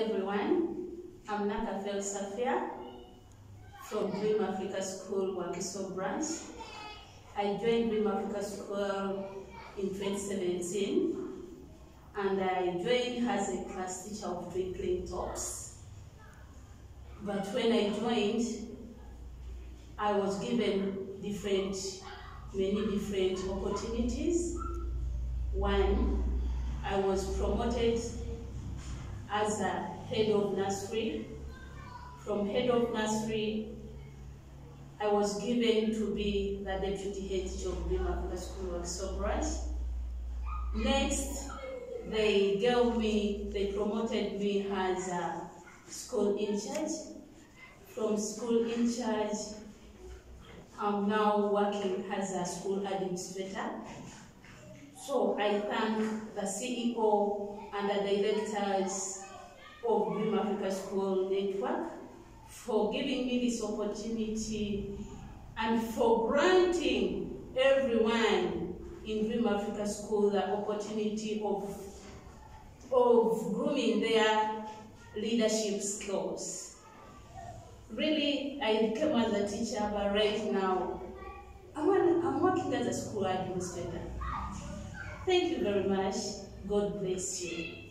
everyone. I'm Nakafero Sophia from Dream Africa School, Wakiso branch. I joined Dream Africa School in 2017 and I joined as a class teacher of Twinkling Talks. But when I joined, I was given different, many different opportunities. One, I was promoted as a head of nursery. From head of nursery, I was given to be the deputy head of Africa School of Sobras. Next, they gave me, they promoted me as a school in charge. From school in charge, I'm now working as a school administrator. So I thank the CEO and the directors of Dream Africa School Network for giving me this opportunity and for granting everyone in Dream Africa School the opportunity of, of grooming their leadership skills. Really, I became as a teacher, but right now, I'm, I'm working as a school administrator. Thank you very much. God bless you.